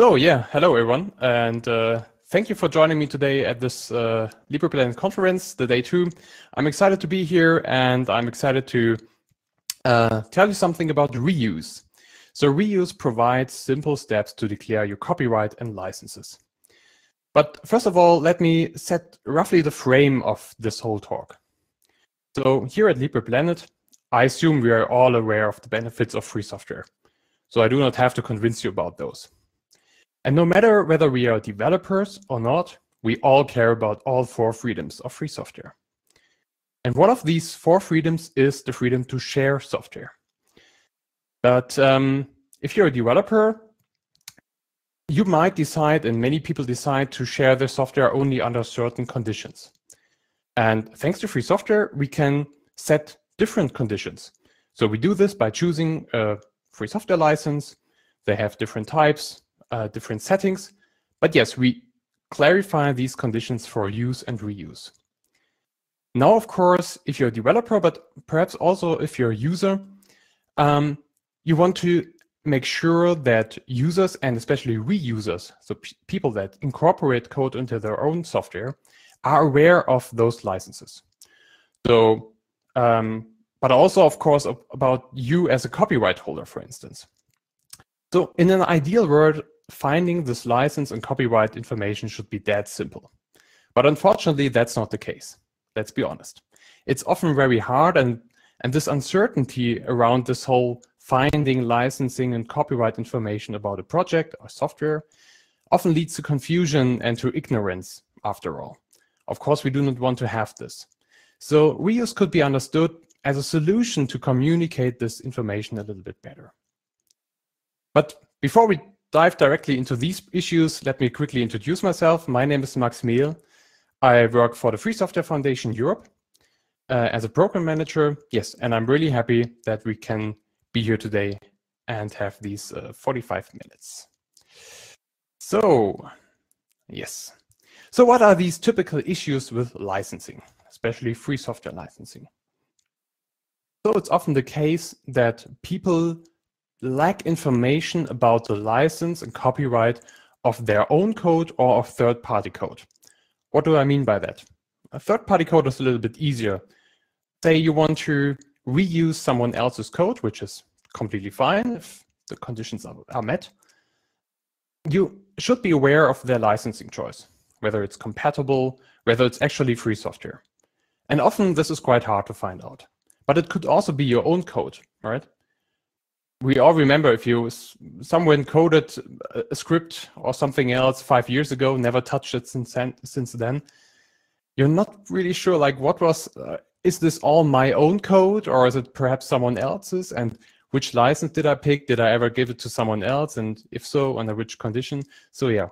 So yeah, hello everyone, and uh, thank you for joining me today at this uh, LibrePlanet conference, the day two. I'm excited to be here, and I'm excited to uh, tell you something about reuse. So reuse provides simple steps to declare your copyright and licenses. But first of all, let me set roughly the frame of this whole talk. So here at LibrePlanet, I assume we are all aware of the benefits of free software. So I do not have to convince you about those. And no matter whether we are developers or not, we all care about all four freedoms of free software. And one of these four freedoms is the freedom to share software. But um, if you're a developer, you might decide, and many people decide, to share their software only under certain conditions. And thanks to free software, we can set different conditions. So we do this by choosing a free software license. They have different types, uh, different settings. But yes, we clarify these conditions for use and reuse. Now, of course, if you're a developer, but perhaps also if you're a user, um, you want to make sure that users and especially reusers, so people that incorporate code into their own software, are aware of those licenses. So, um, but also, of course, about you as a copyright holder, for instance. So in an ideal world, finding this license and copyright information should be that simple. But unfortunately, that's not the case. Let's be honest. It's often very hard and, and this uncertainty around this whole finding licensing and copyright information about a project or software often leads to confusion and to ignorance after all. Of course, we do not want to have this. So reuse could be understood as a solution to communicate this information a little bit better. But before we dive directly into these issues, let me quickly introduce myself. My name is Max Mehl. I work for the Free Software Foundation Europe uh, as a program manager. Yes, and I'm really happy that we can be here today and have these uh, 45 minutes. So, yes. So what are these typical issues with licensing, especially free software licensing? So it's often the case that people lack information about the license and copyright of their own code or of third-party code. What do I mean by that? A third-party code is a little bit easier. Say you want to reuse someone else's code, which is completely fine if the conditions are, are met. You should be aware of their licensing choice, whether it's compatible, whether it's actually free software. And often this is quite hard to find out. But it could also be your own code, right? We all remember if you someone coded a script or something else five years ago, never touched it since then, since then. You're not really sure, like, what was, uh, is this all my own code or is it perhaps someone else's? And which license did I pick? Did I ever give it to someone else? And if so, under which condition? So yeah,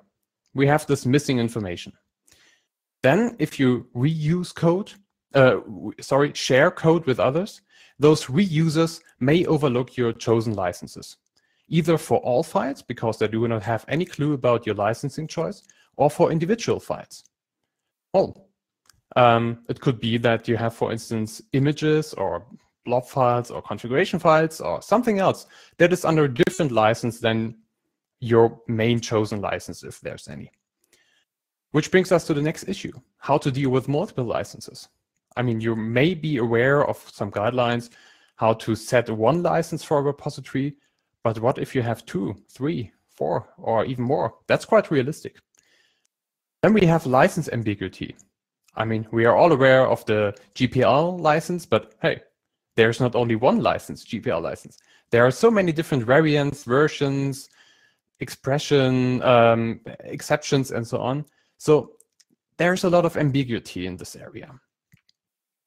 we have this missing information. Then if you reuse code, uh, sorry, share code with others, those reusers may overlook your chosen licenses, either for all files, because they do not have any clue about your licensing choice, or for individual files. Well, um, it could be that you have, for instance, images or blob files or configuration files or something else that is under a different license than your main chosen license, if there's any. Which brings us to the next issue, how to deal with multiple licenses. I mean, you may be aware of some guidelines how to set one license for a repository, but what if you have two, three, four, or even more? That's quite realistic. Then we have license ambiguity. I mean, we are all aware of the GPL license, but hey, there's not only one license, GPL license. There are so many different variants, versions, expression, um, exceptions, and so on. So there's a lot of ambiguity in this area.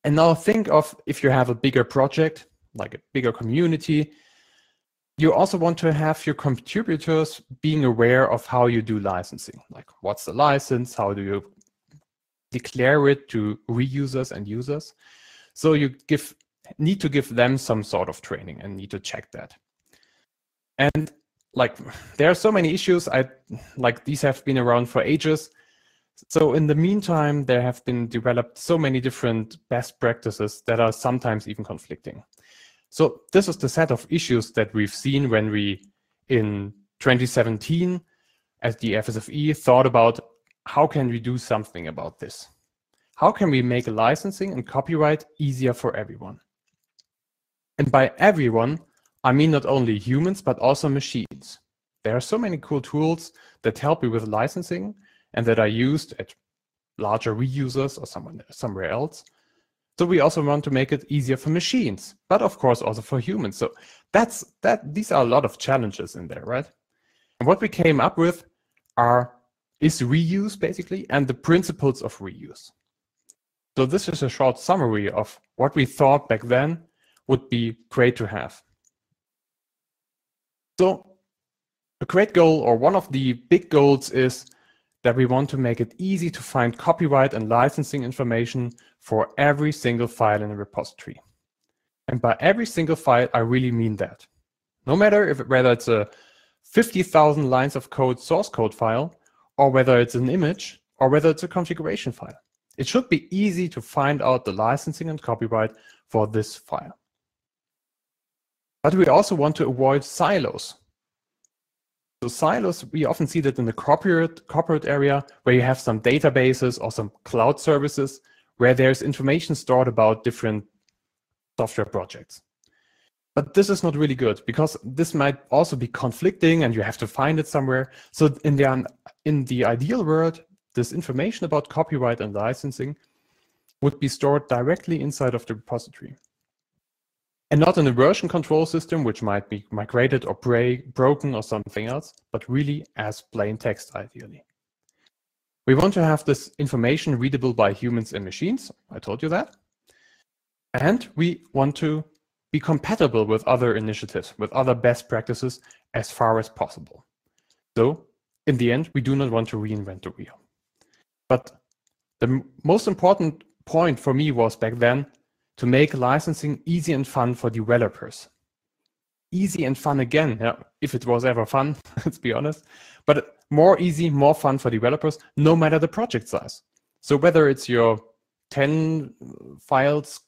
And now think of if you have a bigger project, like a bigger community, you also want to have your contributors being aware of how you do licensing. Like what's the license? How do you declare it to reusers and users? So you give need to give them some sort of training and need to check that. And like there are so many issues. I like these have been around for ages. So in the meantime, there have been developed so many different best practices that are sometimes even conflicting. So this is the set of issues that we've seen when we, in 2017, at the FSFE thought about how can we do something about this? How can we make licensing and copyright easier for everyone? And by everyone, I mean not only humans, but also machines. There are so many cool tools that help you with licensing and that are used at larger reusers or someone, somewhere else. So we also want to make it easier for machines, but of course also for humans. So that's that. These are a lot of challenges in there, right? And what we came up with are is reuse basically and the principles of reuse. So this is a short summary of what we thought back then would be great to have. So a great goal or one of the big goals is that we want to make it easy to find copyright and licensing information for every single file in a repository. And by every single file, I really mean that. No matter if whether it's a 50,000 lines of code source code file, or whether it's an image, or whether it's a configuration file. It should be easy to find out the licensing and copyright for this file. But we also want to avoid silos. So silos, we often see that in the corporate, corporate area where you have some databases or some cloud services where there's information stored about different software projects. But this is not really good because this might also be conflicting and you have to find it somewhere. So in the, um, in the ideal world, this information about copyright and licensing would be stored directly inside of the repository and not an a version control system, which might be migrated or break, broken or something else, but really as plain text, ideally. We want to have this information readable by humans and machines. I told you that. And we want to be compatible with other initiatives, with other best practices as far as possible. So in the end, we do not want to reinvent the wheel. But the most important point for me was back then to make licensing easy and fun for developers. Easy and fun again, yeah, if it was ever fun, let's be honest, but more easy, more fun for developers, no matter the project size. So whether it's your 10 files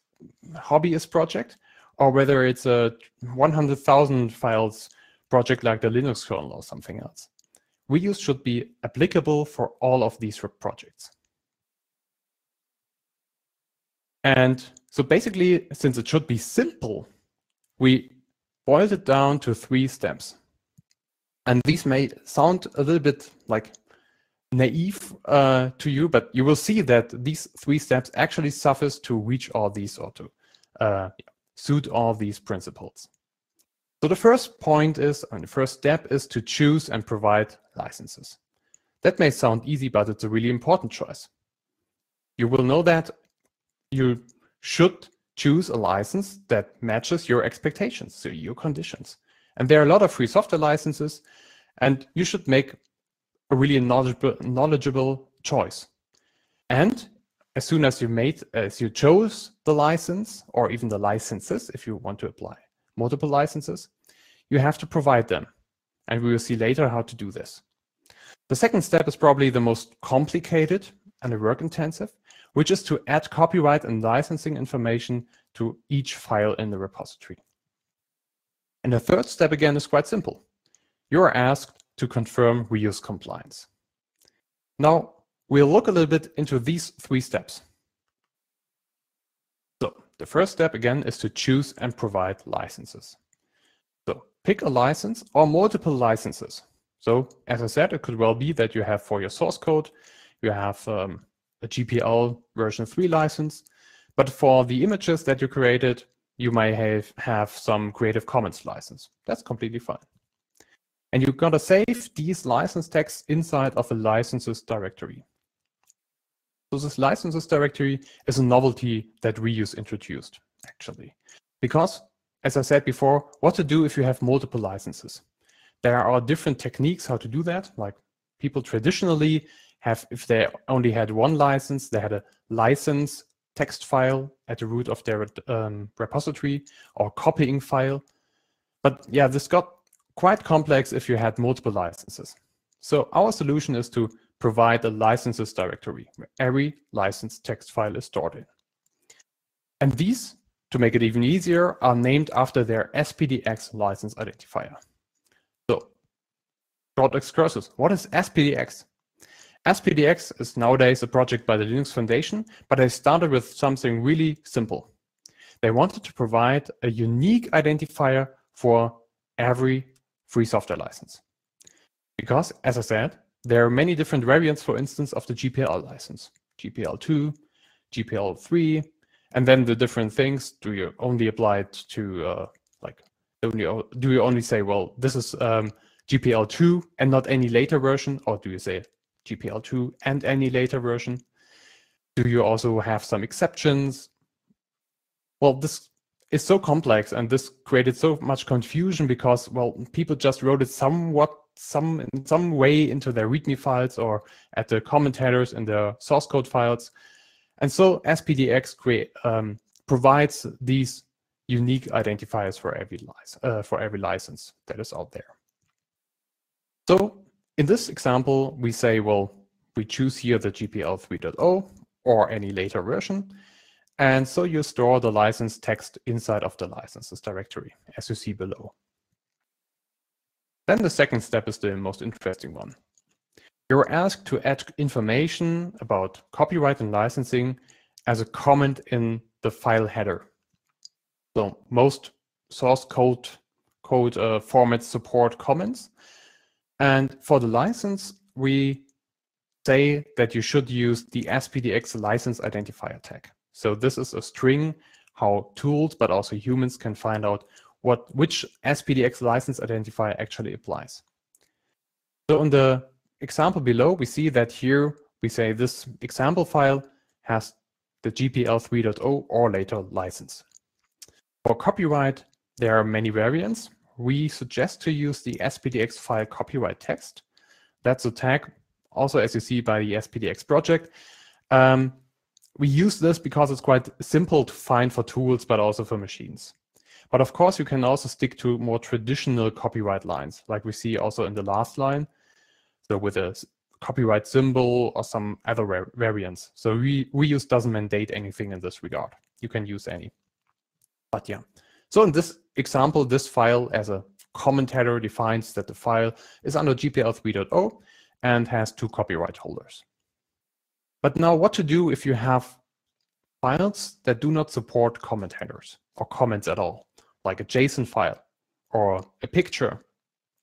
hobbyist project, or whether it's a 100,000 files project like the Linux kernel or something else. Reuse should be applicable for all of these projects. And so basically, since it should be simple, we boiled it down to three steps. And these may sound a little bit like naive uh, to you, but you will see that these three steps actually suffice to reach all these or to uh, suit all these principles. So the first point is, and the first step is to choose and provide licenses. That may sound easy, but it's a really important choice. You will know that you should choose a license that matches your expectations, so your conditions. And there are a lot of free software licenses, and you should make a really knowledgeable, knowledgeable choice. And as soon as you made, as you chose the license, or even the licenses, if you want to apply multiple licenses, you have to provide them. And we will see later how to do this. The second step is probably the most complicated and work intensive, which is to add copyright and licensing information to each file in the repository. And the third step again is quite simple. You are asked to confirm reuse compliance. Now, we'll look a little bit into these three steps. So the first step again is to choose and provide licenses. So pick a license or multiple licenses. So as I said, it could well be that you have for your source code, you have um, a GPL version 3 license. But for the images that you created, you may have, have some Creative Commons license. That's completely fine. And you're going to save these license tags inside of a licenses directory. So this licenses directory is a novelty that Reuse introduced, actually. Because, as I said before, what to do if you have multiple licenses? There are different techniques how to do that. Like people traditionally have, if they only had one license, they had a license text file at the root of their um, repository or copying file. But yeah, this got quite complex if you had multiple licenses. So our solution is to provide a licenses directory where every license text file is stored in. And these, to make it even easier, are named after their SPDX license identifier. So Short excursus. What is SPDX? SPDX is nowadays a project by the Linux Foundation, but they started with something really simple. They wanted to provide a unique identifier for every free software license. Because, as I said, there are many different variants, for instance, of the GPL license. GPL2, GPL3, and then the different things. Do you only apply it to, uh, like, do you, do you only say, well, this is um, GPL2 and not any later version, or do you say GPL2 and any later version? Do you also have some exceptions? Well, this is so complex and this created so much confusion because, well, people just wrote it somewhat some in some way into their README files or at the comment headers in the source code files. And so SPDX create, um, provides these unique identifiers for every, uh, for every license that is out there. So in this example, we say, well, we choose here the GPL 3.0 or any later version. And so you store the license text inside of the licenses directory, as you see below. Then the second step is the most interesting one. You're asked to add information about copyright and licensing as a comment in the file header. So most source code code uh, formats support comments, and for the license, we say that you should use the SPDX license identifier tag. So this is a string how tools, but also humans can find out what which SPDX license identifier actually applies. So in the example below, we see that here we say this example file has the GPL 3.0 or later license. For copyright, there are many variants we suggest to use the SPDX file copyright text. That's a tag, also as you see by the SPDX project. Um, we use this because it's quite simple to find for tools, but also for machines. But of course, you can also stick to more traditional copyright lines, like we see also in the last line. So with a copyright symbol or some other variants. So re reuse doesn't mandate anything in this regard. You can use any. But yeah, so in this example, this file as a comment header defines that the file is under GPL 3.0 and has two copyright holders. But now what to do if you have files that do not support comment headers or comments at all, like a JSON file or a picture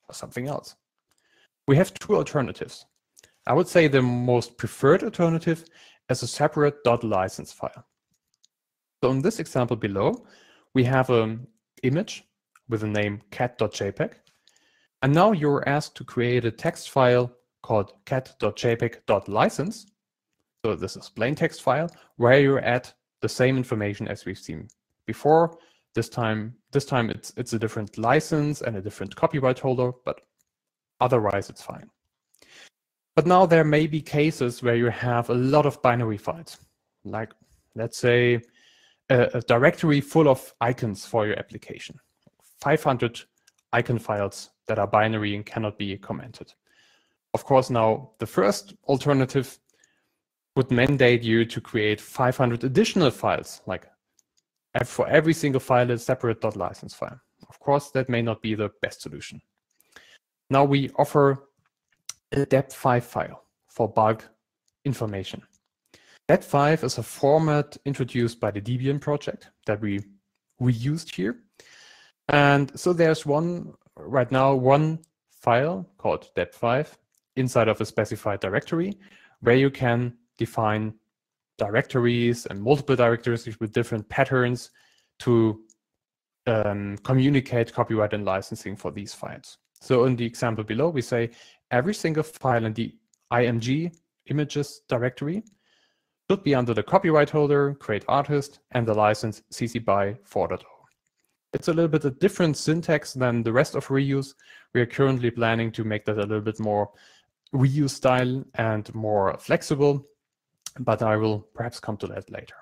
or something else? We have two alternatives. I would say the most preferred alternative is a separate .license file. So in this example below, we have an image with the name cat.jpg. And now you're asked to create a text file called cat.jpg.license. So this is plain text file where you add the same information as we've seen before. This time, this time it's it's a different license and a different copyright holder, but otherwise it's fine. But now there may be cases where you have a lot of binary files, like let's say a, a directory full of icons for your application. 500 icon files that are binary and cannot be commented. Of course, now the first alternative would mandate you to create 500 additional files, like for every single file a separate .license file. Of course, that may not be the best solution. Now we offer a DEP5 file for bug information. Deb5 is a format introduced by the Debian project that we we used here. And so there's one, right now, one file called DEP5 inside of a specified directory where you can define directories and multiple directories with different patterns to um, communicate copyright and licensing for these files. So in the example below, we say every single file in the img images directory should be under the copyright holder, Great Artist, and the license CC BY 4.0. It's a little bit a different syntax than the rest of reuse. We are currently planning to make that a little bit more reuse style and more flexible, but I will perhaps come to that later.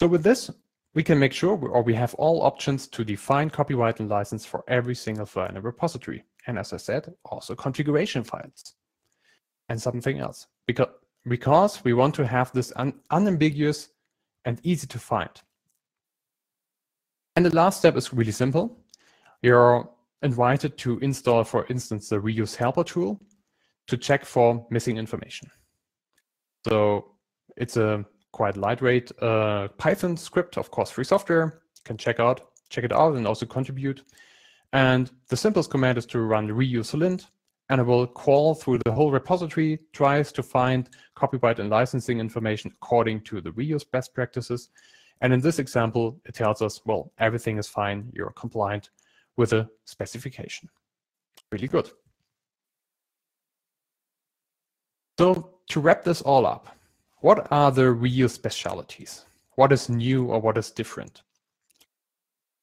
So with this, we can make sure, or we have all options to define copyright and license for every single file in a repository. And as I said, also configuration files and something else. Because, because we want to have this un unambiguous and easy to find. And the last step is really simple. You're invited to install, for instance, the reuse helper tool to check for missing information. So it's a quite lightweight uh, Python script, of course, free software. You can check out, check it out, and also contribute. And the simplest command is to run reuse lint, and it will crawl through the whole repository, tries to find copyright and licensing information according to the reuse best practices. And in this example, it tells us, well, everything is fine, you're compliant with the specification. Really good. So to wrap this all up, what are the reuse specialities? What is new or what is different?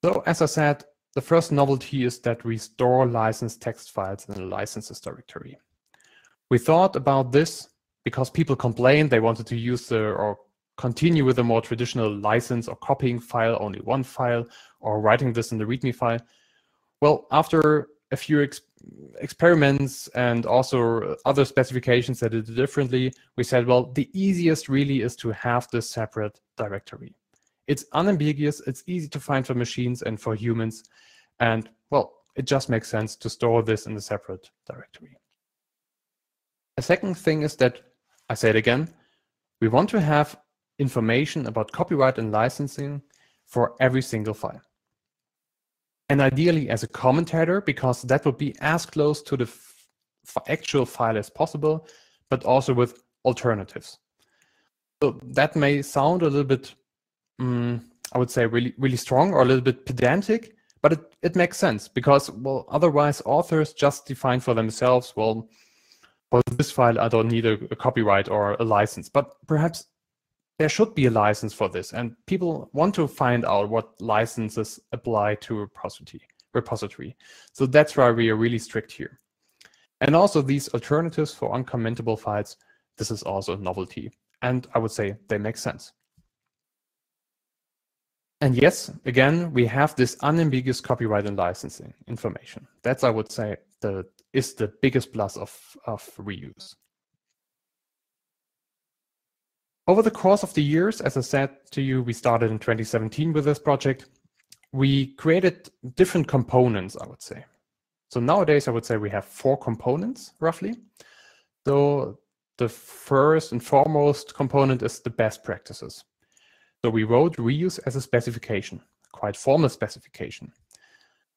So as I said, the first novelty is that we store licensed text files in a licenses directory. We thought about this because people complained they wanted to use the or continue with a more traditional license or copying file, only one file, or writing this in the README file. Well, after a few ex experiments and also other specifications that did it differently, we said, well, the easiest really is to have this separate directory. It's unambiguous, it's easy to find for machines and for humans, and well, it just makes sense to store this in a separate directory. A second thing is that, I say it again, we want to have information about copyright and licensing for every single file and ideally as a comment header, because that would be as close to the actual file as possible, but also with alternatives. So that may sound a little bit, um, I would say, really, really strong or a little bit pedantic, but it, it makes sense because, well, otherwise authors just define for themselves, well, for this file, I don't need a, a copyright or a license, but perhaps there should be a license for this. And people want to find out what licenses apply to a repository. repository. So that's why we are really strict here. And also these alternatives for uncommentable files, this is also a novelty. And I would say they make sense. And yes, again, we have this unambiguous copyright and licensing information. That's, I would say, the is the biggest plus of, of reuse. Over the course of the years, as I said to you, we started in 2017 with this project. We created different components, I would say. So nowadays, I would say we have four components, roughly. So the first and foremost component is the best practices. So we wrote reuse as a specification, quite formal specification.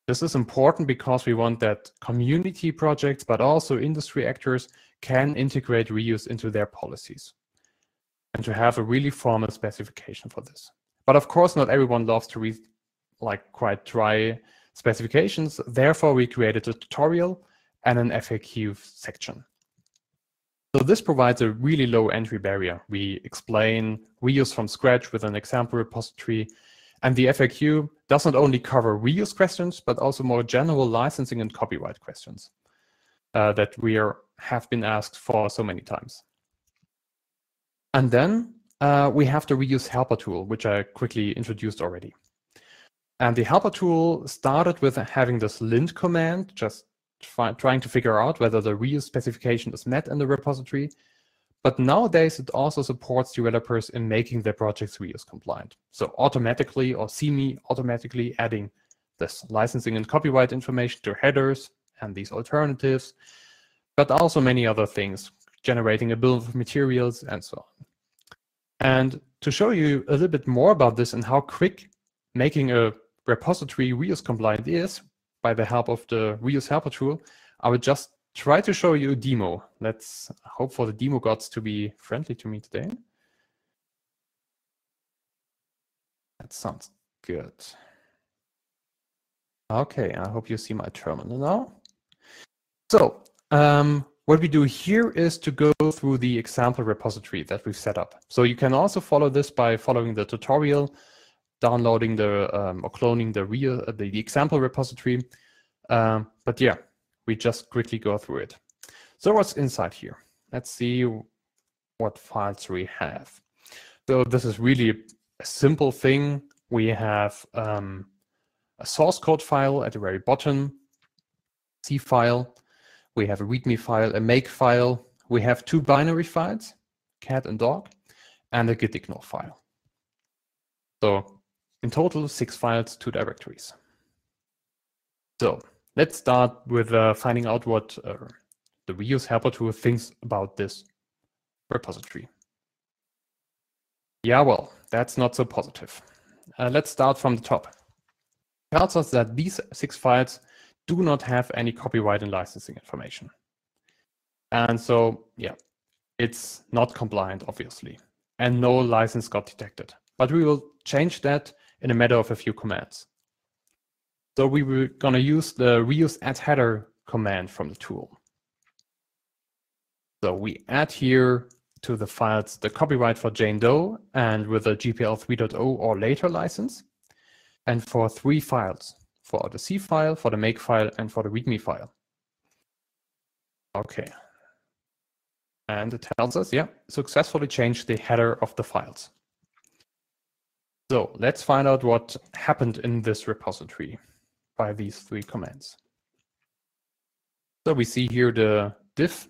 This is important because we want that community projects, but also industry actors can integrate reuse into their policies and to have a really formal specification for this. But of course, not everyone loves to read like quite dry specifications. Therefore, we created a tutorial and an FAQ section. So this provides a really low entry barrier. We explain reuse from scratch with an example repository. And the FAQ does not only cover reuse questions, but also more general licensing and copyright questions uh, that we are, have been asked for so many times. And then uh, we have the reuse helper tool, which I quickly introduced already. And the helper tool started with having this lint command, just trying to figure out whether the reuse specification is met in the repository. But nowadays, it also supports developers in making their projects reuse compliant. So automatically or semi-automatically adding this licensing and copyright information to headers and these alternatives, but also many other things, generating a bill of materials, and so on. And to show you a little bit more about this and how quick making a repository reuse compliant is by the help of the reuse helper tool, I will just try to show you a demo. Let's hope for the demo gods to be friendly to me today. That sounds good. Okay, I hope you see my terminal now. So um, what we do here is to go through the example repository that we've set up. So you can also follow this by following the tutorial, downloading the um, or cloning the real uh, the, the, example repository. Um, but yeah, we just quickly go through it. So what's inside here? Let's see what files we have. So this is really a simple thing. We have um, a source code file at the very bottom, C file, we have a README file, a make file. We have two binary files, cat and dog, and a gitignore file. So in total, six files, two directories. So let's start with uh, finding out what uh, the reuse helper tool thinks about this repository. Yeah, well, that's not so positive. Uh, let's start from the top. It tells us that these six files do not have any copyright and licensing information. And so, yeah, it's not compliant, obviously, and no license got detected. But we will change that in a matter of a few commands. So we were going to use the reuse add header command from the tool. So we add here to the files the copyright for Jane Doe and with a GPL 3.0 or later license, and for three files, for the C file, for the make file, and for the README file. Okay. And it tells us, yeah, successfully changed the header of the files. So let's find out what happened in this repository by these three commands. So we see here the diff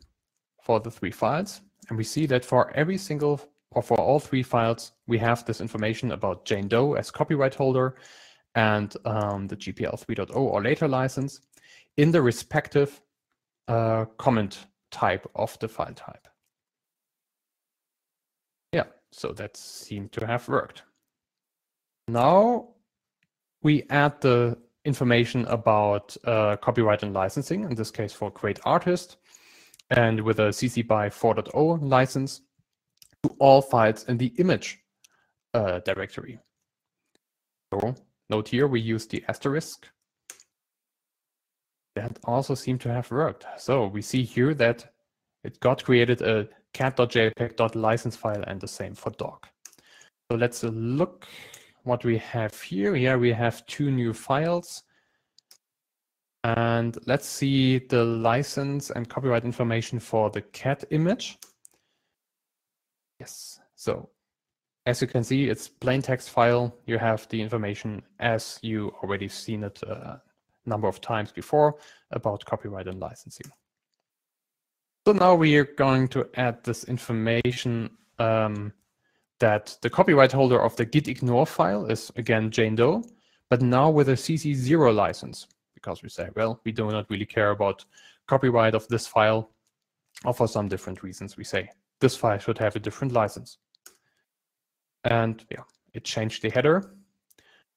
for the three files, and we see that for every single or for all three files, we have this information about Jane Doe as copyright holder and um, the GPL 3.0 or later license in the respective uh, comment type of the file type. Yeah, so that seemed to have worked. Now we add the information about uh, copyright and licensing, in this case for Great Artist, and with a CC BY 4.0 license to all files in the image uh, directory. So note here, we use the asterisk. That also seemed to have worked. So we see here that it got created a cat.jpg.license file and the same for dog. So let's look what we have here. Here we have two new files. And let's see the license and copyright information for the cat image. Yes, so as you can see, it's plain text file. You have the information as you already seen it a number of times before about copyright and licensing. So now we are going to add this information um, that the copyright holder of the git ignore file is again Jane Doe, but now with a CC0 license, because we say, well, we do not really care about copyright of this file, or for some different reasons, we say this file should have a different license. And yeah, it changed the header.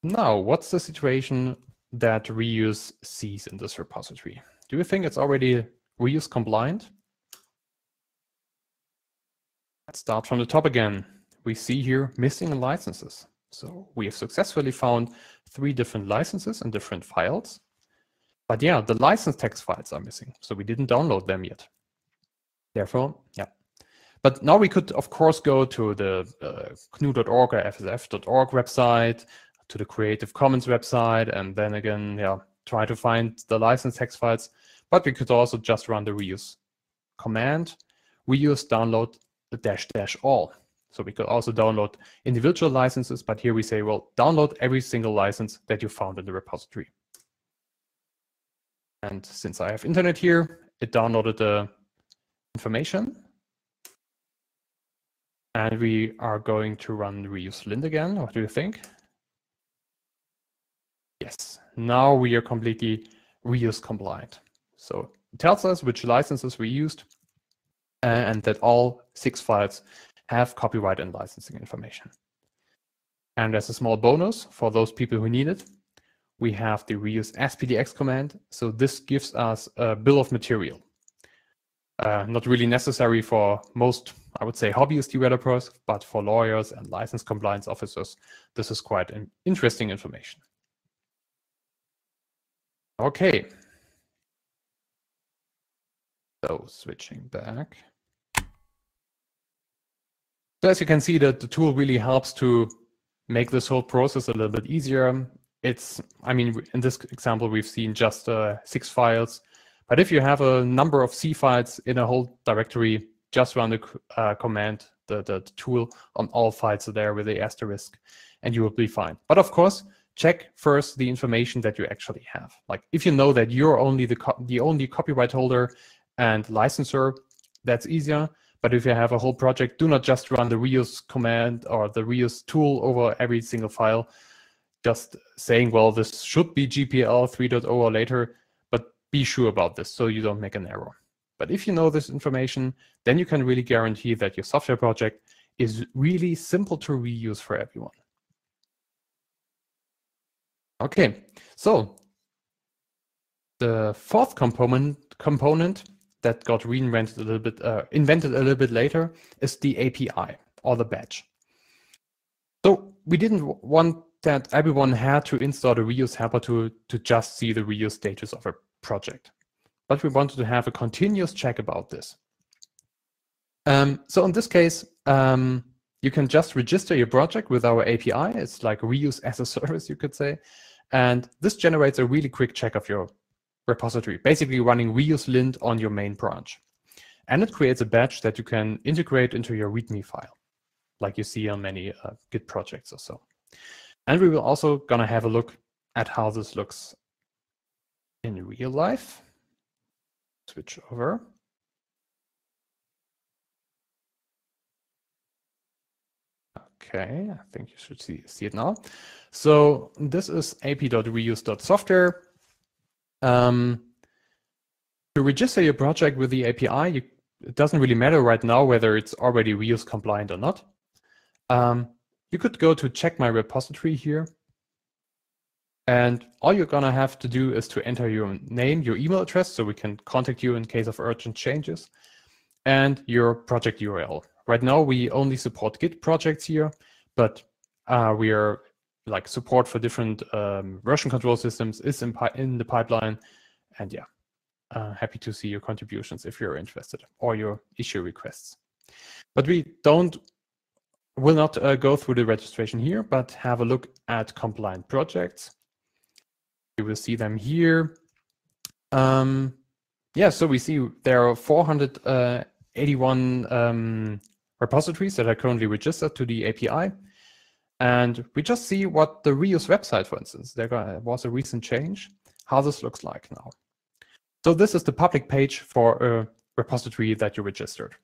Now, what's the situation that reuse sees in this repository? Do you think it's already reuse compliant? Let's start from the top again we see here missing licenses. So we have successfully found three different licenses and different files. But yeah, the license text files are missing. So we didn't download them yet. Therefore, yeah. But now we could, of course, go to the uh, GNU.org or FSF.org website, to the Creative Commons website, and then again, yeah, try to find the license text files. But we could also just run the reuse command, reuse download dash dash all. So we could also download individual licenses, but here we say, well, download every single license that you found in the repository. And since I have internet here, it downloaded the information. And we are going to run reuse lint again. What do you think? Yes, now we are completely reuse compliant. So it tells us which licenses we used and that all six files have copyright and licensing information. And as a small bonus for those people who need it, we have the reuse SPDX command. So this gives us a bill of material. Uh, not really necessary for most, I would say, hobbyist developers, but for lawyers and license compliance officers, this is quite an interesting information. Okay. So switching back. So as you can see that the tool really helps to make this whole process a little bit easier. It's, I mean, in this example, we've seen just uh, six files. But if you have a number of C files in a whole directory, just run the uh, command, the, the, the, tool on all files there with the asterisk, and you will be fine. But of course, check first the information that you actually have. Like if you know that you're only the, the only copyright holder and licensor, that's easier. But if you have a whole project, do not just run the reuse command or the reuse tool over every single file, just saying, well, this should be GPL 3.0 or later, but be sure about this so you don't make an error. But if you know this information, then you can really guarantee that your software project is really simple to reuse for everyone. Okay, so the fourth component component that got reinvented a little bit, uh, invented a little bit later, is the API or the badge. So we didn't want that everyone had to install the reuse helper to, to just see the reuse status of a project. But we wanted to have a continuous check about this. Um, so in this case, um, you can just register your project with our API. It's like reuse as a service, you could say. And this generates a really quick check of your repository, basically running reuse lint on your main branch. And it creates a badge that you can integrate into your README file, like you see on many uh, Git projects or so. And we will also gonna have a look at how this looks in real life. Switch over. Okay, I think you should see, see it now. So this is api.reuse.software. Um, to register your project with the API, you, it doesn't really matter right now whether it's already reuse compliant or not. Um, you could go to check my repository here. And all you're gonna have to do is to enter your name, your email address, so we can contact you in case of urgent changes, and your project URL. Right now, we only support Git projects here, but uh, we are like support for different um, version control systems is in, in the pipeline. And yeah, uh, happy to see your contributions if you're interested or your issue requests. But we don't will not uh, go through the registration here, but have a look at compliant projects. You will see them here. Um, yeah, so we see there are 481 uh, um, repositories that are currently registered to the API. And we just see what the reuse website, for instance, there was a recent change, how this looks like now. So this is the public page for a repository that you registered.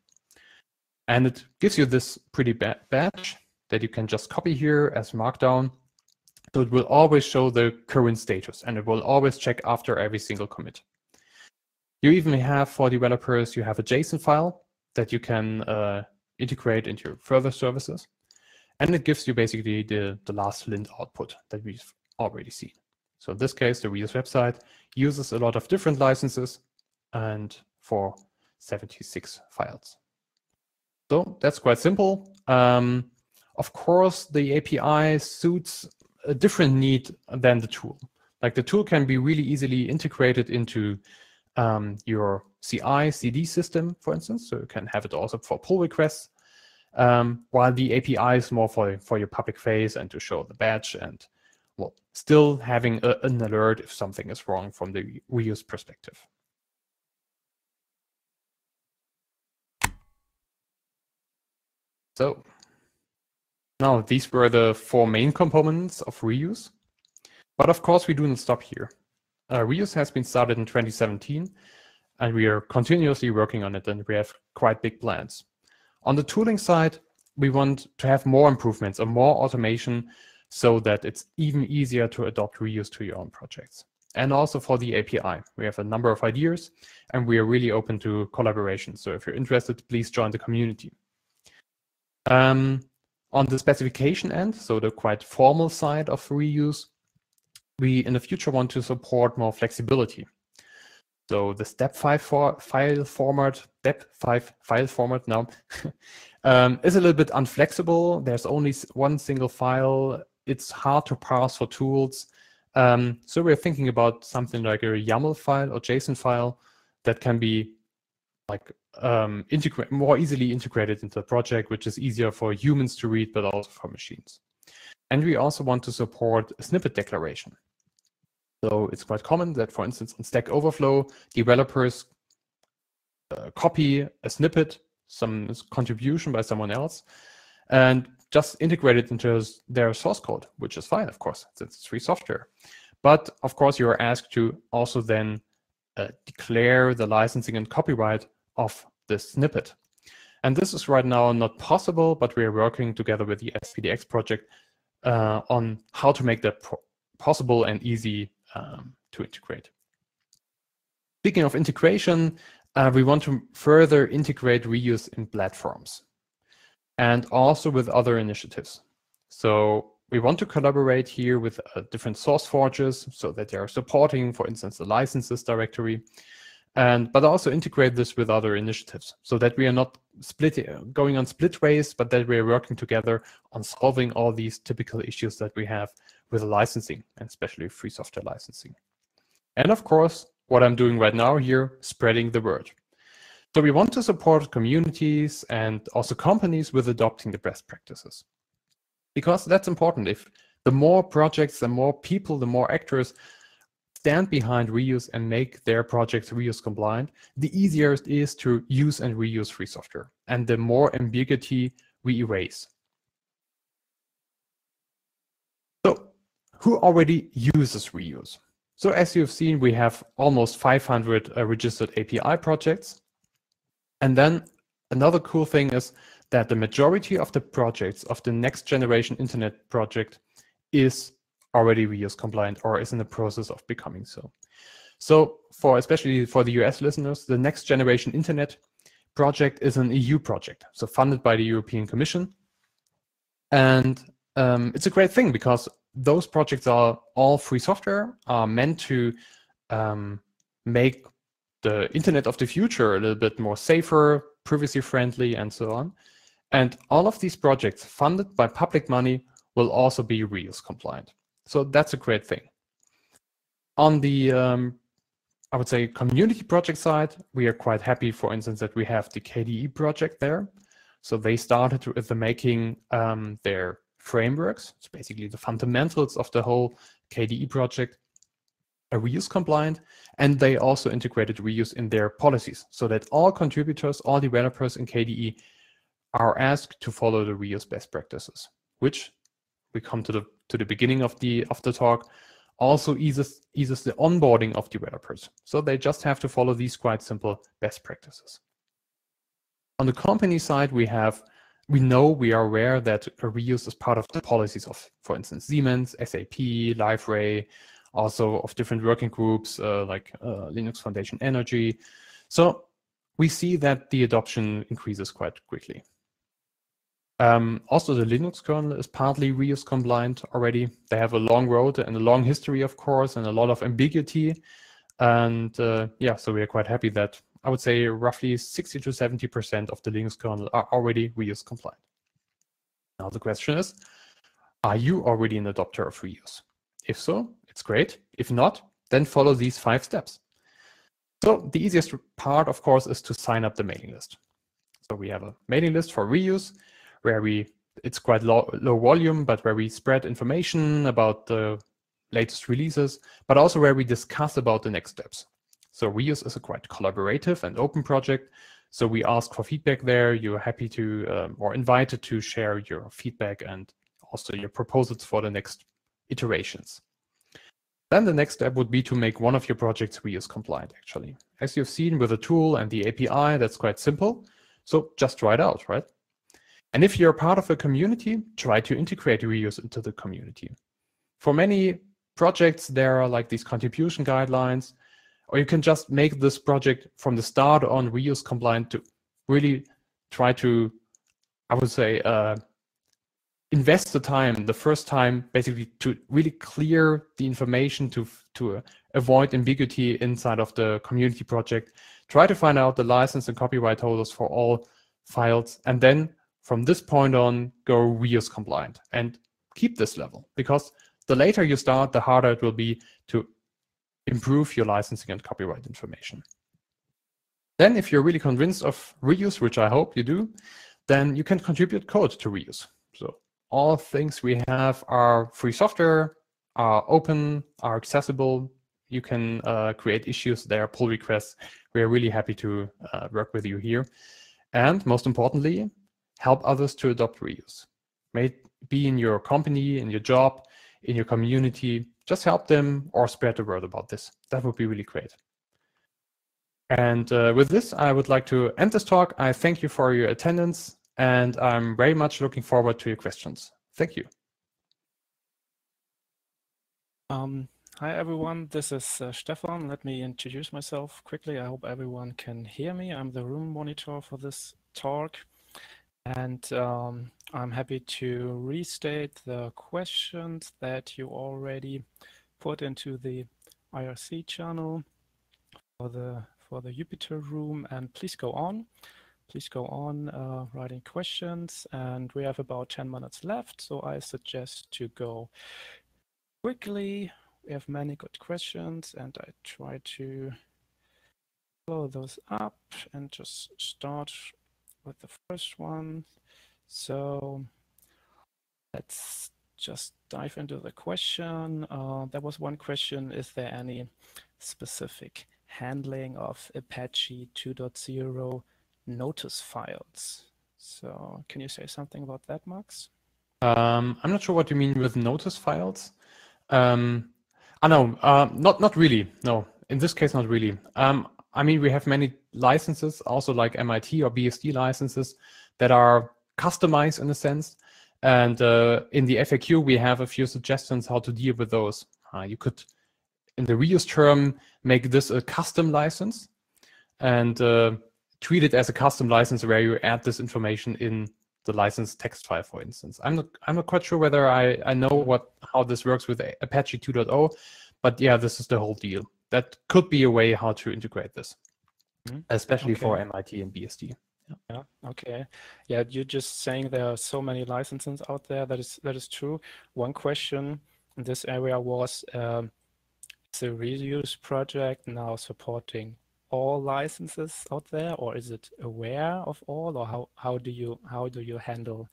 And it gives you this pretty badge that you can just copy here as markdown. So it will always show the current status and it will always check after every single commit. You even have for developers, you have a JSON file that you can uh, integrate into your further services. And it gives you basically the, the last lint output that we've already seen. So in this case, the reuse website uses a lot of different licenses and for 76 files. So that's quite simple. Um, of course, the API suits a different need than the tool. Like the tool can be really easily integrated into um, your CI CD system, for instance. So you can have it also for pull requests, um, while the API is more for, for your public face and to show the badge and well, still having a, an alert if something is wrong from the reuse perspective. So now these were the four main components of reuse. But of course, we do not stop here. Uh, reuse has been started in 2017, and we are continuously working on it, and we have quite big plans. On the tooling side, we want to have more improvements or more automation so that it's even easier to adopt reuse to your own projects. And also for the API, we have a number of ideas and we are really open to collaboration. So if you're interested, please join the community. Um, on the specification end, so the quite formal side of reuse, we in the future want to support more flexibility. So the DEP5 for file format, DEP5 file format now um, is a little bit unflexible. There's only one single file. It's hard to parse for tools. Um, so we're thinking about something like a YAML file or JSON file that can be like um, integrate more easily integrated into the project, which is easier for humans to read, but also for machines. And we also want to support a snippet declaration. So it's quite common that, for instance, on Stack Overflow, developers uh, copy a snippet, some contribution by someone else, and just integrate it into their source code, which is fine, of course, since it's free software. But of course, you are asked to also then uh, declare the licensing and copyright of the snippet. And this is right now not possible, but we are working together with the SPDX project uh, on how to make that possible and easy um, to integrate. Speaking of integration, uh, we want to further integrate reuse in platforms and also with other initiatives. So we want to collaborate here with uh, different source forges so that they are supporting, for instance, the licenses directory, and but also integrate this with other initiatives so that we are not splitting, going on split ways, but that we are working together on solving all these typical issues that we have with licensing, and especially free software licensing. And of course, what I'm doing right now here, spreading the word. So we want to support communities and also companies with adopting the best practices. Because that's important. If the more projects, the more people, the more actors stand behind reuse and make their projects reuse compliant, the easier it is to use and reuse free software. And the more ambiguity we erase. So who already uses reuse? So as you've seen, we have almost 500 uh, registered API projects. And then another cool thing is that the majority of the projects of the next generation internet project is already reuse compliant or is in the process of becoming so. So for especially for the US listeners, the next generation internet project is an EU project, so funded by the European Commission. And um, it's a great thing because those projects are all free software, are meant to um, make the internet of the future a little bit more safer, privacy friendly, and so on. And all of these projects funded by public money will also be reuse compliant. So that's a great thing. On the, um, I would say, community project side, we are quite happy, for instance, that we have the KDE project there. So they started with the making um, their frameworks. It's basically the fundamentals of the whole KDE project are reuse compliant. And they also integrated reuse in their policies so that all contributors, all developers in KDE are asked to follow the reuse best practices, which we come to the to the beginning of the of the talk, also eases eases the onboarding of developers. So they just have to follow these quite simple best practices. On the company side, we have we know we are aware that reuse is part of the policies of, for instance, Siemens, SAP, Liferay, also of different working groups uh, like uh, Linux Foundation Energy. So we see that the adoption increases quite quickly. Um, also, the Linux kernel is partly reuse compliant already. They have a long road and a long history, of course, and a lot of ambiguity. And uh, yeah, so we are quite happy that I would say roughly 60 to 70% of the Linux kernel are already reuse compliant. Now the question is, are you already an adopter of reuse? If so, it's great. If not, then follow these five steps. So the easiest part, of course, is to sign up the mailing list. So we have a mailing list for reuse where we, it's quite low, low volume, but where we spread information about the latest releases, but also where we discuss about the next steps. So Reuse is a quite collaborative and open project. So we ask for feedback there. You're happy to um, or invited to share your feedback and also your proposals for the next iterations. Then the next step would be to make one of your projects reuse compliant, actually. As you've seen with the tool and the API, that's quite simple. So just try it out, right? And if you're part of a community, try to integrate reuse into the community. For many projects, there are like these contribution guidelines or you can just make this project from the start on reuse compliant to really try to, I would say, uh, invest the time the first time basically to really clear the information to to uh, avoid ambiguity inside of the community project. Try to find out the license and copyright holders for all files and then from this point on go reuse compliant and keep this level because the later you start the harder it will be to improve your licensing and copyright information. Then if you're really convinced of reuse, which I hope you do, then you can contribute code to reuse. So all things we have are free software, are open, are accessible. You can uh, create issues there, pull requests. We are really happy to uh, work with you here. And most importantly, help others to adopt reuse. May it be in your company, in your job, in your community, just help them or spread the word about this. That would be really great. And uh, with this, I would like to end this talk. I thank you for your attendance, and I'm very much looking forward to your questions. Thank you. Um, Hi everyone, this is uh, Stefan. Let me introduce myself quickly. I hope everyone can hear me. I'm the room monitor for this talk. And um, I'm happy to restate the questions that you already put into the IRC channel for the for the Jupyter room. And please go on. Please go on uh, writing questions. And we have about 10 minutes left so I suggest to go quickly. We have many good questions and I try to follow those up and just start with the first one so let's just dive into the question uh, there was one question is there any specific handling of Apache 2.0 notice files. So can you say something about that, Max? Um, I'm not sure what you mean with notice files. Um, I know, uh, not not really. No, in this case, not really. Um, I mean, we have many licenses, also like MIT or BSD licenses that are customized in a sense. And uh, in the FAQ, we have a few suggestions how to deal with those. Uh, you could, in the reuse term, make this a custom license. And uh, treat it as a custom license where you add this information in the license text file, for instance. I'm not I'm not quite sure whether I, I know what how this works with Apache 2.0, but yeah, this is the whole deal. That could be a way how to integrate this, mm -hmm. especially okay. for MIT and BSD. Yeah. yeah. Okay. Yeah. You're just saying there are so many licenses out there. That is that is true. One question in this area was um, the reuse project now supporting all licenses out there, or is it aware of all, or how how do you how do you handle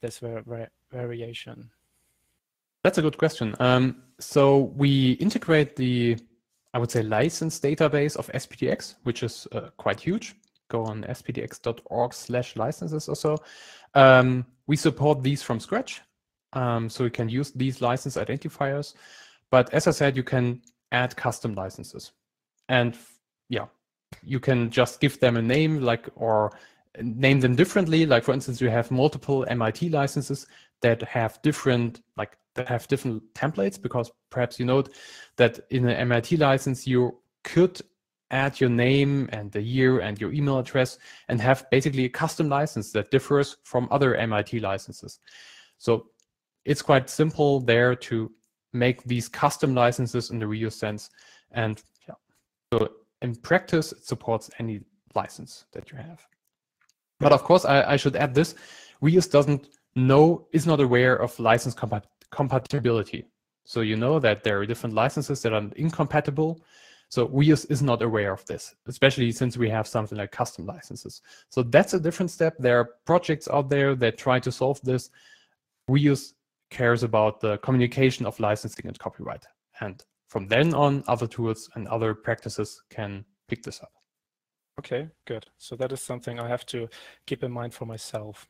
this var var variation? That's a good question. Um, so we integrate the, I would say, license database of SPDX, which is uh, quite huge. Go on spdx.org slash licenses or so. Um, we support these from scratch. Um, so you can use these license identifiers. But as I said, you can add custom licenses. And yeah, you can just give them a name like or name them differently. Like for instance, you have multiple MIT licenses that have different like have different templates because perhaps you note that in an MIT license you could add your name and the year and your email address and have basically a custom license that differs from other MIT licenses. So it's quite simple there to make these custom licenses in the real sense. And yeah, so in practice, it supports any license that you have. But of course, I, I should add this. Reuse doesn't know, is not aware of license compat compatibility. So you know that there are different licenses that are incompatible. So Reuse is not aware of this, especially since we have something like custom licenses. So that's a different step. There are projects out there that try to solve this. Reuse cares about the communication of licensing and copyright. And from then on, other tools and other practices can pick this up. Okay, good. So that is something I have to keep in mind for myself.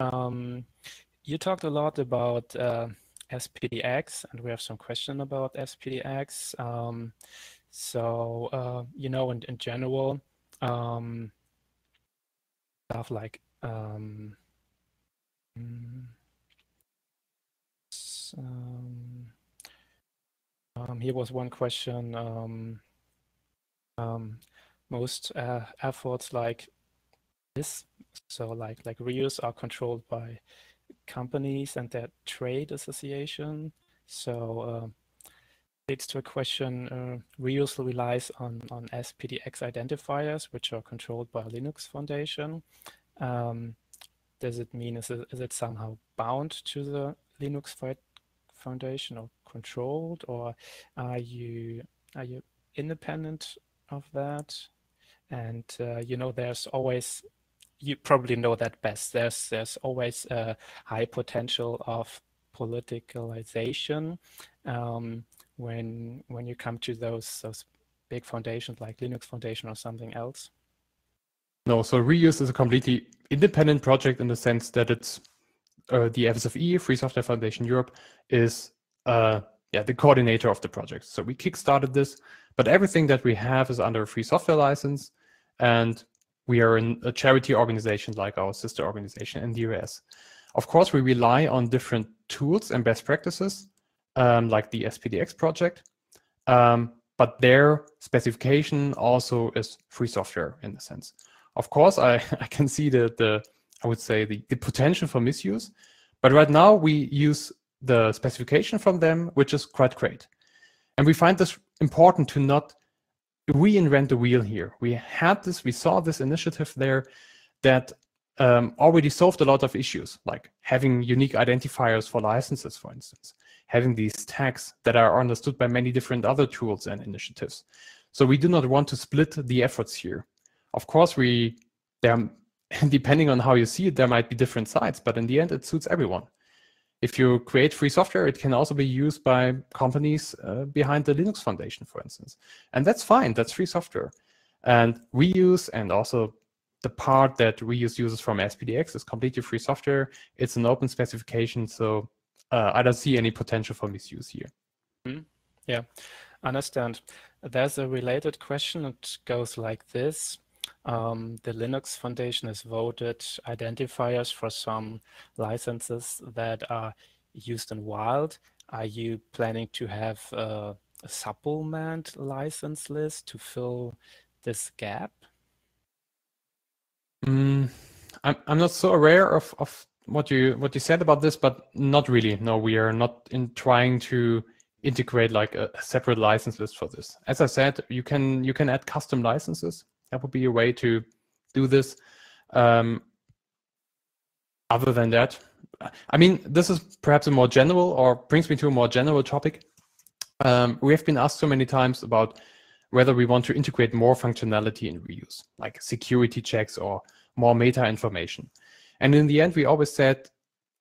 Um, you talked a lot about uh, SPDX, and we have some question about SPDX. Um, so, uh, you know, in, in general, um, stuff like um, mm, um, um, here was one question. Um, most uh, efforts like this, so like like reuse, are controlled by companies and their trade association. So uh, leads to a question. Uh, reuse relies on on SPDX identifiers, which are controlled by Linux Foundation. Um, does it mean is it, is it somehow bound to the Linux Foundation or controlled, or are you are you independent of that? And uh, you know, there's always you probably know that best. There's there's always a high potential of politicalization um, when when you come to those those big foundations like Linux Foundation or something else. No, so reuse is a completely independent project in the sense that it's uh, the FSFE, Free Software Foundation Europe, is uh, yeah, the coordinator of the project. So we kickstarted this, but everything that we have is under a free software license. And we are in a charity organization like our sister organization in the US. Of course, we rely on different tools and best practices, um, like the SPDX project. um, but their specification also is free software in a sense. Of course, I, I can see the, the I would say the, the potential for misuse, but right now we use the specification from them, which is quite great. And we find this important to not reinvent the wheel here. We had this, we saw this initiative there that um, already solved a lot of issues, like having unique identifiers for licenses, for instance, having these tags that are understood by many different other tools and initiatives. So we do not want to split the efforts here. Of course, we there, depending on how you see it, there might be different sides, but in the end, it suits everyone. If you create free software, it can also be used by companies uh, behind the Linux Foundation, for instance. And that's fine, that's free software. And reuse and also the part that reuse uses from SPDX is completely free software. It's an open specification, so uh, I don't see any potential for misuse here. Mm, yeah, understand. There's a related question. It goes like this. Um, the Linux Foundation has voted identifiers for some licenses that are used in wild. Are you planning to have a, a supplement license list to fill this gap? Mm, I'm I'm not so aware of of what you what you said about this, but not really. No, we are not in trying to integrate like a, a separate license list for this. As I said, you can you can add custom licenses. That would be a way to do this. Um, other than that, I mean, this is perhaps a more general or brings me to a more general topic. Um, we have been asked so many times about whether we want to integrate more functionality in reuse, like security checks or more meta information. And in the end, we always said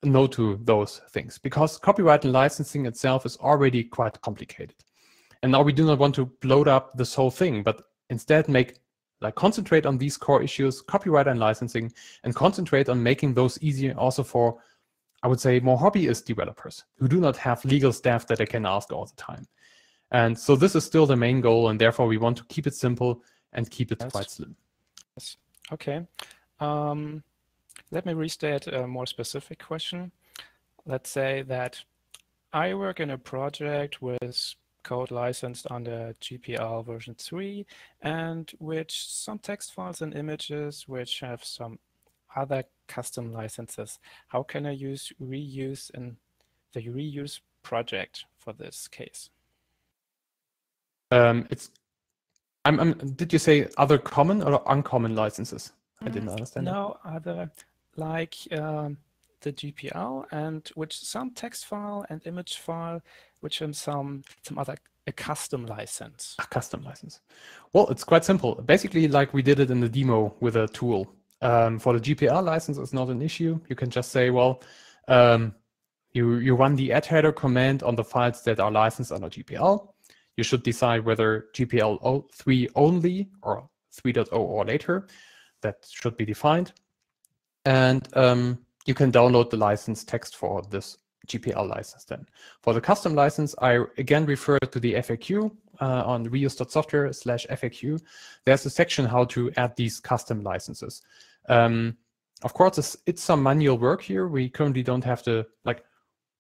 no to those things because copyright and licensing itself is already quite complicated. And now we do not want to bloat up this whole thing, but instead make like concentrate on these core issues, copyright and licensing, and concentrate on making those easier also for, I would say, more hobbyist developers who do not have legal staff that they can ask all the time. And so this is still the main goal, and therefore we want to keep it simple and keep it yes. quite slim. Yes. Okay. Um, let me restate a more specific question. Let's say that I work in a project with code licensed under GPL version 3 and which some text files and images which have some other custom licenses. How can I use reuse in the reuse project for this case? Um, it's I'm, I'm, did you say other common or uncommon licenses? I didn't mm, understand. No, that. other like um, the GPL and which some text file and image file, which in some some other a custom license. A custom license. Well, it's quite simple. Basically, like we did it in the demo with a tool. Um, for the GPL license, it's not an issue. You can just say, well, um, you you run the add header command on the files that are licensed under GPL. You should decide whether GPL 3 only or 3.0 or later. That should be defined. And um, you can download the license text for this GPL license then. For the custom license, I again refer to the FAQ uh, on reuse.software slash FAQ. There's a section how to add these custom licenses. Um, of course, it's, it's, some manual work here. We currently don't have the, like,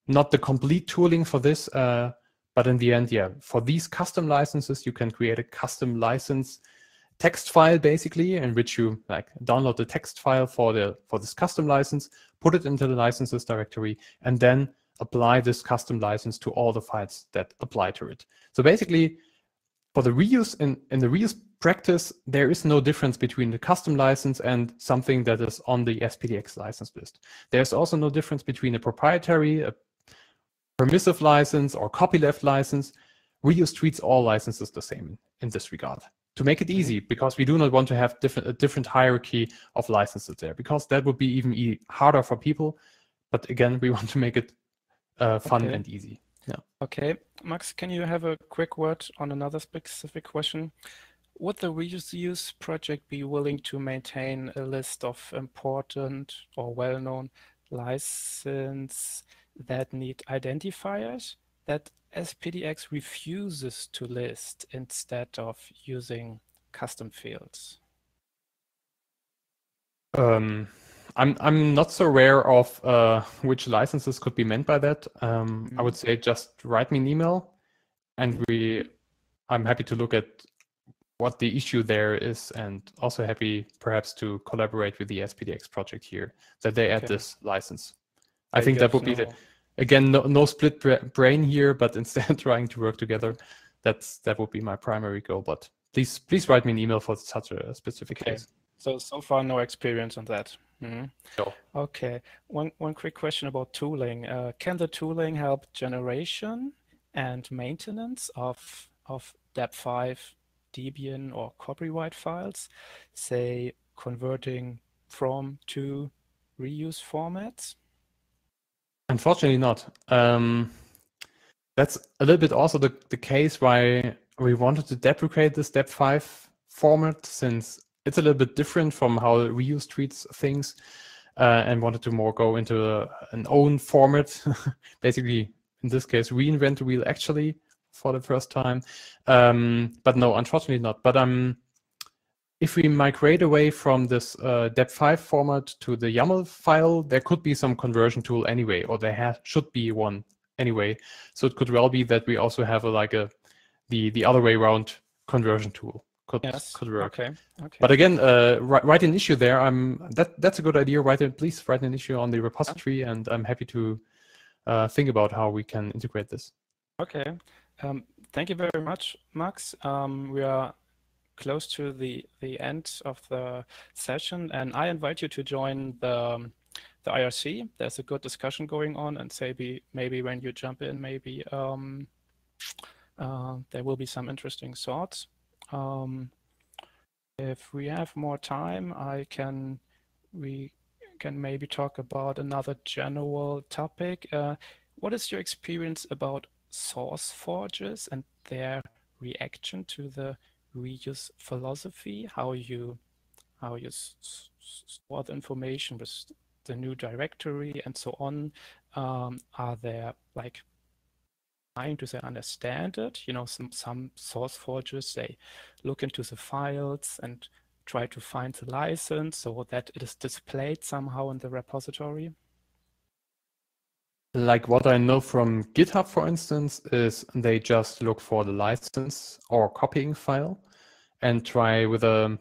not the complete tooling for this, uh, but in the end, yeah, for these custom licenses, you can create a custom license text file basically in which you like download the text file for the for this custom license put it into the licenses directory and then apply this custom license to all the files that apply to it. So basically for the reuse in in the reuse practice there is no difference between the custom license and something that is on the spdx license list. There's also no difference between a proprietary a permissive license or copyleft license. Reuse treats all licenses the same in this regard to make it mm-hmm. easy because we do not want to have different a different hierarchy of licenses there because that would be even e harder for people. But again we want to make it uh, fun okay. and easy. Yeah. Okay. Max can you have a quick word on another specific question? Would the reuse project be willing to maintain a list of important or well-known license that need identifiers that SPDX refuses to list instead of using custom fields? Um, I'm I'm not so aware of uh, which licenses could be meant by that. Um, mm. I would mm-hmm. say just write me an email, and we I'm happy to look at what the issue there is and also happy perhaps to collaborate with the SPDX project here that they add okay. this license. I think that would be the, again, no, no split brain here, but instead trying to work together. That's that would be my primary goal. But please, please write me an email for such a specific okay. case. So so far, no experience on that. Mm -hmm. Okay. One one quick question about tooling. Uh, can the tooling help generation and maintenance of of DEP5 Debian or copyright files, say converting from to reuse formats? Unfortunately not. Um, that's a little bit also the, the case why we wanted to deprecate the DEP5 format since it's a little bit different from how reuse treats things uh, and wanted to more go into a, an own format, basically in this case reinvent the wheel actually for the first time. Um, but no, unfortunately not. But um, if we migrate away from this uh, DEP5 format to the YAML file, there could be some conversion tool anyway, or there should be one anyway. So it could well be that we also have a, like a the the other way around conversion tool could yes. could work. Okay. Okay. But again, uh, write, write an issue there. I'm that that's a good idea. Write it, please write an issue on the repository, and I'm happy to uh, think about how we can integrate this. Okay. Um, thank you very much, Max. Um, we are close to the the end of the session, and I invite you to join the the IRC. There's a good discussion going on, and maybe maybe when you jump in, maybe um, uh, there will be some interesting thoughts. Um, if we have more time, I can we can maybe talk about another general topic. Uh, what is your experience about source forges and their reaction to the reuse philosophy? How you how you store the information with the new directory and so on? Um, are there like trying to say understand it. You know, some, some source forgers they look into the files and try to find the license so that it is displayed somehow in the repository. Like what I know from GitHub, for instance, is they just look for the license or copying file and try with a, um,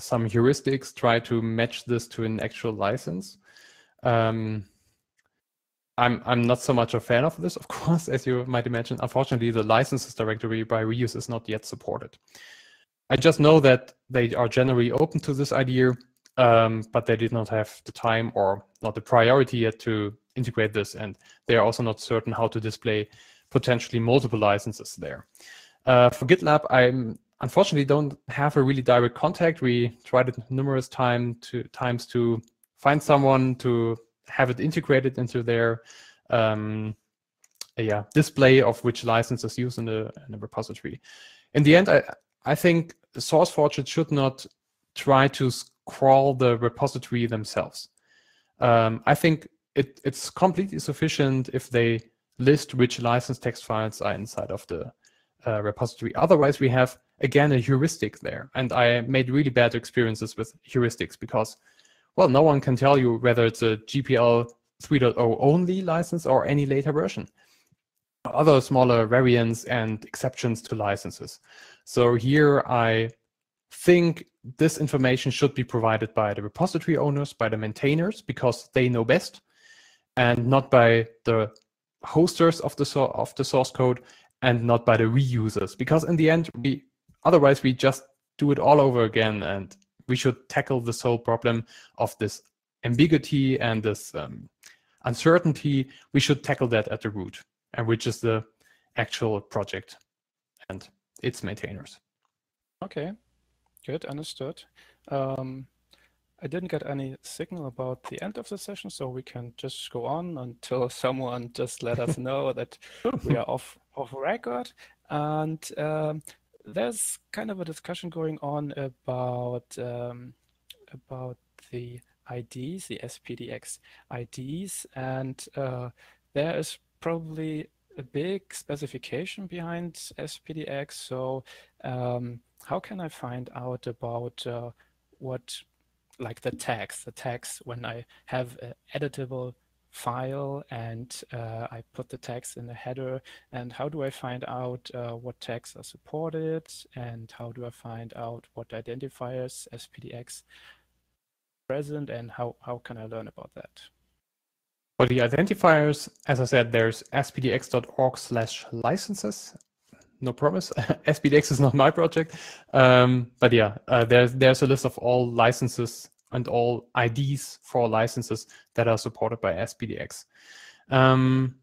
some heuristics, try to match this to an actual license. Um, I'm I'm not so much a fan of this, of course, as you might imagine. Unfortunately, the licenses directory by reuse is not yet supported. I just know that they are generally open to this idea, um, but they did not have the time or not the priority yet to integrate this, and they are also not certain how to display potentially multiple licenses there. Uh, for GitLab, I unfortunately don't have a really direct contact. We tried it numerous time to, times to find someone to have it integrated into their um, yeah display of which licenses used in the, in the repository. In the end, I, I think SourceForge should not try to crawl the repository themselves. Um, I think it, it's completely sufficient if they list which license text files are inside of the uh, repository. Otherwise, we have, again, a heuristic there. And I made really bad experiences with heuristics because well, no one can tell you whether it's a GPL 3.0 only license or any later version. Other smaller variants and exceptions to licenses. So here I think this information should be provided by the repository owners, by the maintainers, because they know best, and not by the hosters of the, so of the source code and not by the reusers. Because in the end, we otherwise we just do it all over again and we should tackle this whole problem of this ambiguity and this um, uncertainty. We should tackle that at the root, and which is the actual project and its maintainers. Okay, good, understood. Um, I didn't get any signal about the end of the session, so we can just go on until someone just let us know that we are off off record. And um, there's kind of a discussion going on about um, about the IDs, the SPDX IDs, and uh, there is probably a big specification behind SPDX. So um, how can I find out about uh, what, like the tags, the tags when I have an editable file and uh, I put the text in the header and how do I find out uh, what tags are supported and how do I find out what identifiers SPDX present and how, how can I learn about that? For the identifiers, as I said, there's spdx.org slash licenses. No promise. SPDX is not my project. Um, but yeah, uh, there's, there's a list of all licenses and all IDs for licenses that are supported by SPDX. Um,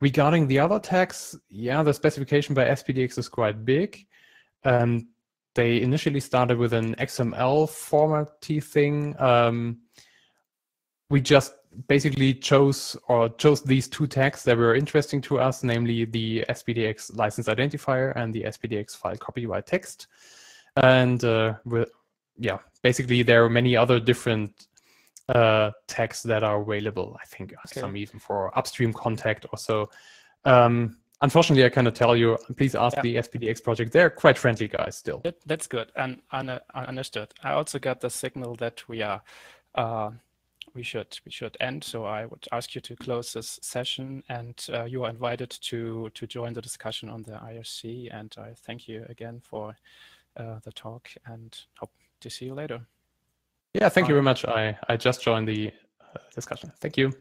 regarding the other tags, yeah, the specification by SPDX is quite big. Um, they initially started with an XML formatty thing. Um, we just basically chose or chose these two tags that were interesting to us, namely the SPDX license identifier and the SPDX file copyright text. And uh, with, yeah, basically there are many other different uh, tags that are available. I think okay. some even for upstream contact or so. Um, unfortunately, I cannot tell you. Please ask yeah. the SPDX project. They're quite friendly guys still. That, that's good and un understood. I also got the signal that we are uh, we should we should end. So I would ask you to close this session, and uh, you are invited to to join the discussion on the IRC. And I thank you again for uh, the talk, and hope to see you later. Yeah, thank you very much. I, I just joined the uh, discussion. Thank you.